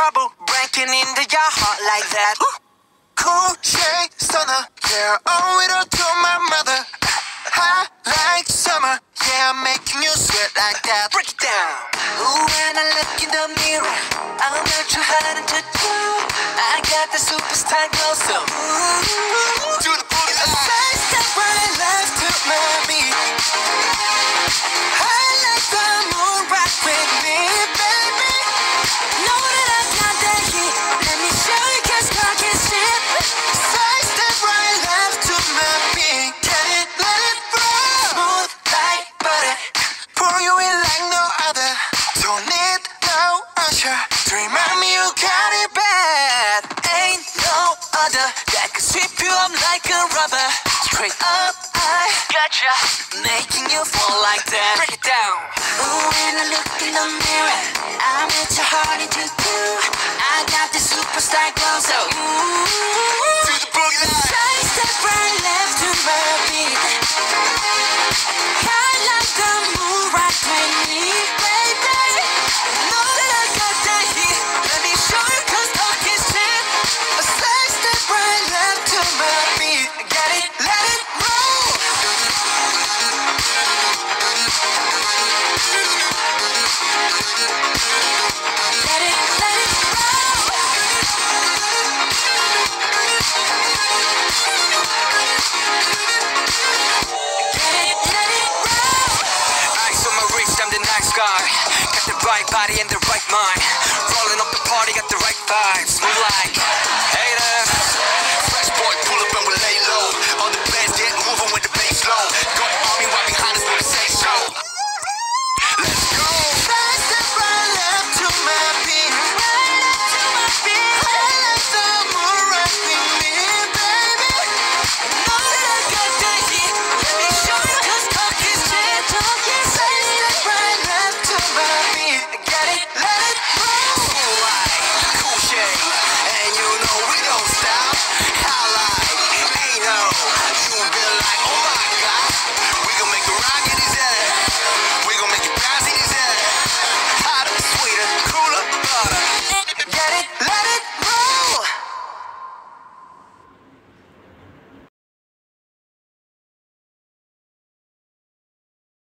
under your heart like that. Cool shade stunner, yeah, oh, owe it all to my mother. High like summer, yeah, I'm making you sweat like that. Break it down. Ooh, when I look in the mirror, I'm not too hard to do. I got the superstar glow, so Don't need no usher. To remind me you got it bad. Ain't no other that can sweep you up like a rubber. Straight up, I gotcha. Making you fall like that. Break it down. Ooh, when I look in the mirror, I'm at your heart to do. I got the superstar glow, so body and the right mind.